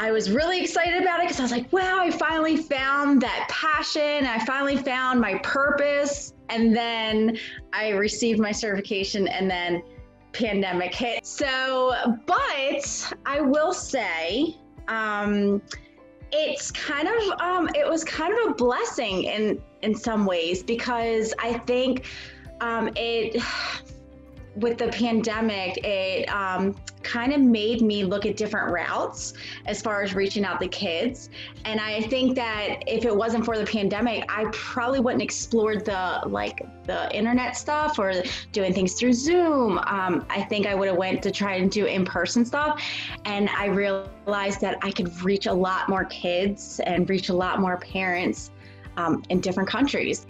I was really excited about it because I was like, wow, I finally found that passion. I finally found my purpose. And then I received my certification and then pandemic hit. So, but I will say, um, it's kind of um, it was kind of a blessing in in some ways because I think um, it with the pandemic, it um, kind of made me look at different routes as far as reaching out to kids. And I think that if it wasn't for the pandemic, I probably wouldn't explored the like the internet stuff or doing things through Zoom. Um, I think I would have went to try and do in-person stuff, and I realized that I could reach a lot more kids and reach a lot more parents um, in different countries.